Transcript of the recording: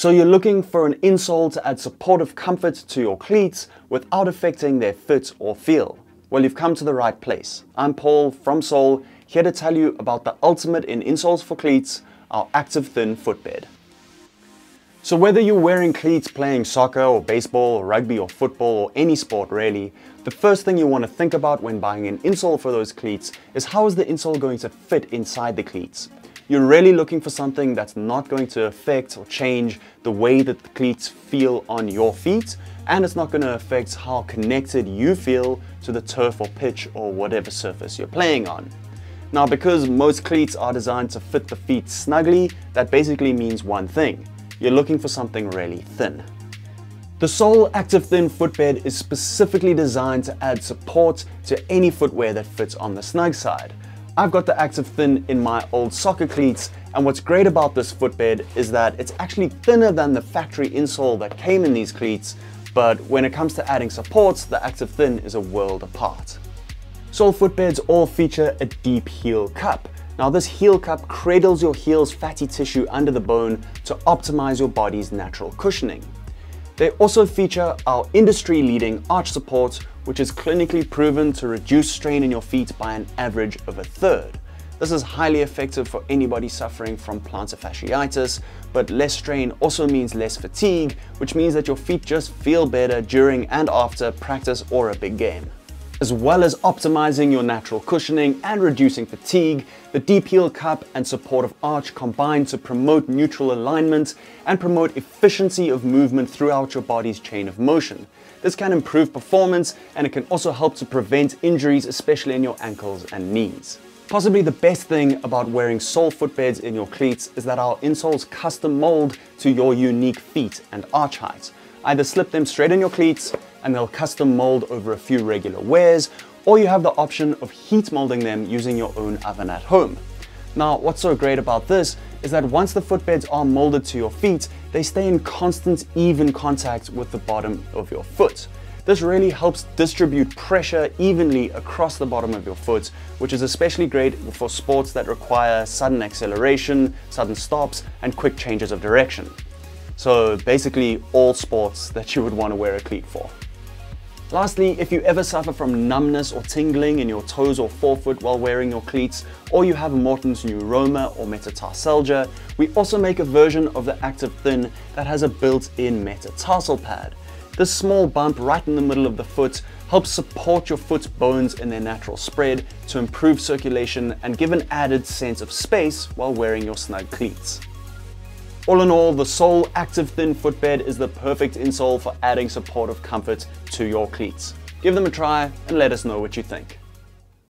So you're looking for an insole to add supportive comfort to your cleats without affecting their fit or feel. Well, you've come to the right place. I'm Paul from Sole, here to tell you about the ultimate in insoles for cleats, our Active Thin footbed. So whether you're wearing cleats playing soccer or baseball or rugby or football or any sport really, the first thing you want to think about when buying an insole for those cleats is how is the insole going to fit inside the cleats. You're really looking for something that's not going to affect or change the way that the cleats feel on your feet and it's not going to affect how connected you feel to the turf or pitch or whatever surface you're playing on. Now because most cleats are designed to fit the feet snugly, that basically means one thing you're looking for something really thin. The Sole Active Thin footbed is specifically designed to add support to any footwear that fits on the snug side. I've got the Active Thin in my old soccer cleats and what's great about this footbed is that it's actually thinner than the factory insole that came in these cleats, but when it comes to adding supports, the Active Thin is a world apart. Sole footbeds all feature a deep heel cup, now this heel cup cradles your heel's fatty tissue under the bone to optimize your body's natural cushioning. They also feature our industry-leading arch support, which is clinically proven to reduce strain in your feet by an average of a third. This is highly effective for anybody suffering from plantar fasciitis, but less strain also means less fatigue, which means that your feet just feel better during and after practice or a big game. As well as optimizing your natural cushioning and reducing fatigue, the deep heel cup and supportive arch combine to promote neutral alignment and promote efficiency of movement throughout your body's chain of motion. This can improve performance and it can also help to prevent injuries, especially in your ankles and knees. Possibly the best thing about wearing sole footbeds in your cleats is that our insoles custom mold to your unique feet and arch height. Either slip them straight in your cleats and they'll custom mold over a few regular wears, or you have the option of heat molding them using your own oven at home. Now, what's so great about this is that once the footbeds are molded to your feet, they stay in constant, even contact with the bottom of your foot. This really helps distribute pressure evenly across the bottom of your foot, which is especially great for sports that require sudden acceleration, sudden stops, and quick changes of direction. So basically all sports that you would want to wear a cleat for. Lastly, if you ever suffer from numbness or tingling in your toes or forefoot while wearing your cleats, or you have Morton's neuroma or metatarsalgia, we also make a version of the Active Thin that has a built-in metatarsal pad. This small bump right in the middle of the foot helps support your foot's bones in their natural spread to improve circulation and give an added sense of space while wearing your snug cleats. All in all, the Sole Active Thin footbed is the perfect insole for adding supportive comfort to your cleats. Give them a try and let us know what you think.